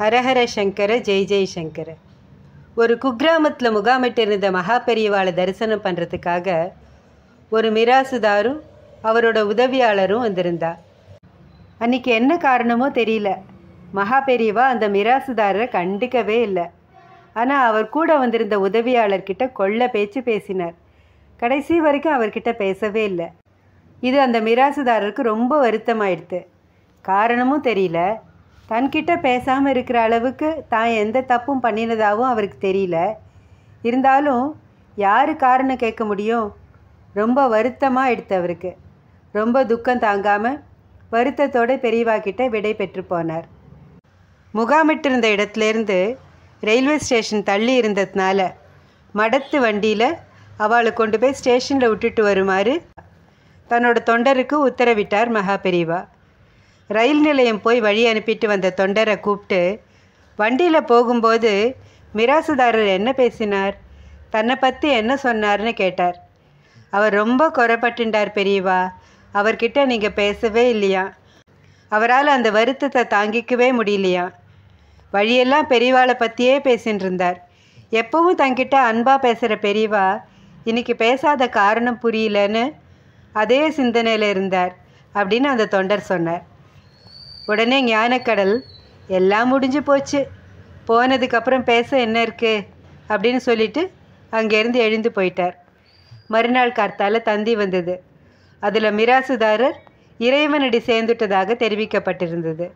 ஹரஹர சங்கர ஜெய் ஜெய் சங்கர. ஒரு குக்கிராமத்தில் முகாமிட்டு இருந்த மகா பெரியவாளை தரிசனம் பண்ணுறதுக்காக ஒரு மிராசுதாரும் அவரோட உதவியாளரும் வந்திருந்தா. அன்றைக்கி என்ன காரணமோ தெரியல. மகா பெரியவா அந்த மிராசுதாரரை கண்டுக்கவே இல்லை. ஆனால் அவர் கூட வந்திருந்த உதவியாளர்கிட்ட கொள்ள பேச்சு பேசினார். கடைசி வரைக்கும் அவர்கிட்ட பேசவே இல்லை. இது அந்த மிராசுதாரருக்கு ரொம்ப வருத்தமாயிடுது காரணமும் தெரியல. தன்கிட்ட பேசாமல் இருக்கிற அளவுக்கு தான் எந்த தப்பும் பண்ணினதாகவும் அவருக்கு தெரியல. இருந்தாலும் யார் காரணம் கேட்க முடியும்? ரொம்ப வருத்தமாக எடுத்து அவருக்கு. ரொம்ப துக்கம் தாங்காமல் வருத்தத்தோடு பெரியவா கிட்ட விடை பெற்று போனார். முகாமிட்டிருந்த இடத்துலேருந்து ரயில்வே ஸ்டேஷன் தள்ளி இருந்ததுனால மடத்து வண்டியில் அவளை கொண்டு போய் ஸ்டேஷனில் விட்டுட்டு வருமாறு தன்னோட தொண்டருக்கு உத்தரவிட்டார் மகா பெரியவா. ரயில் நிலையம் போய் வழி அனுப்பிட்டு வந்த தொண்டரை கூப்பிட்டு வண்டியில் போகும்போது மிராசுதாரர் என்ன பேசினார்? தன்னை பற்றி என்ன சொன்னார்னு கேட்டார். அவர் ரொம்ப குறைப்பட்டுண்டார் பெரியவா. அவர்கிட்ட நீங்கள் பேசவே இல்லையா? அவரால் அந்த வருத்தத்தை தாங்கிக்கவே முடியலையா? வழியெல்லாம் பெரியவாளை பற்றியே பேசின்னு இருந்தார் எப்பவும் தங்கிட்ட அன்பாக பேசுகிற பெரியவா இன்னைக்கு பேசாத காரணம் புரியலன்னு அதே சிந்தனையில் இருந்தார் அப்படின்னு அந்த தொண்டர் சொன்னார். உடனே ஞானக்கடல் எல்லாம் முடிஞ்சு போச்சு. போனதுக்கப்புறம் பேச என்ன இருக்கு? அப்படின்னு சொல்லிட்டு அங்கேருந்து எழுந்து போயிட்டார். மறுநாள் கார்த்தால தந்தி வந்தது. அதில் மிராசுதாரர் இறைவனடி சேர்ந்துட்டதாக தெரிவிக்கப்பட்டிருந்தது.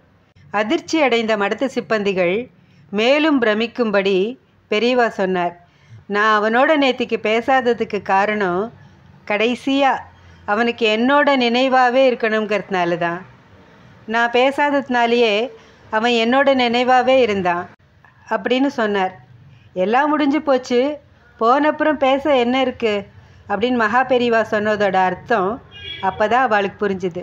அதிர்ச்சி அடைந்த மடத்து சிப்பந்திகள் மேலும் பிரமிக்கும்படி பெரியவா சொன்னார் நான் அவனோட நேத்திக்கு பேசாததுக்கு காரணம் கடைசியாக அவனுக்கு என்னோட நினைவாகவே இருக்கணுங்கிறதுனால தான். நான் பேசாததுனாலேயே அவன் என்னோட நினைவாகவே இருந்தான் அப்படின்னு சொன்னார். எல்லாம் முடிஞ்சு போச்சு. போனப்புறம் பேச என்ன இருக்குது அப்படின்னு மகா பெரிவா சொன்னதோட அர்த்தம் அப்போ தான் அவளுக்கு புரிஞ்சுது.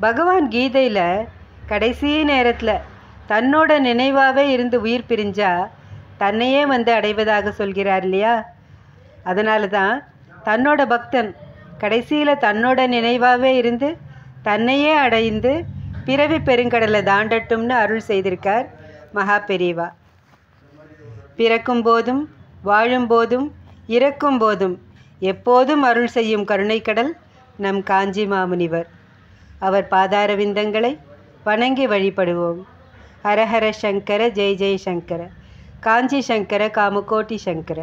பகவான் கீதையில் கடைசி நேரத்தில் தன்னோட நினைவாகவே இருந்து உயிர் பிரிஞ்சா தன்னையே வந்து அடைவதாக சொல்கிறார் இல்லையா? அதனால தான் தன்னோட பக்தன் கடைசியில் தன்னோட நினைவாகவே இருந்து தன்னையே அடைந்து பிறவி பெருங்கடலை தாண்டட்டும்னு அருள் செய்திருக்கார் மகா பெரியவா. பிறக்கும் போதும் வாழும் போதும் இறக்கும் போதும் எப்போதும் அருள் செய்யும் கருணைக்கடல் நம் காஞ்சி மாமுனிவர். அவர் பாதார விந்தங்களை வணங்கி வழிபடுவோம். ஹரஹர சங்கர ஜெய் ஜெய் சங்கர. காஞ்சி சங்கர காமகோட்டி சங்கர.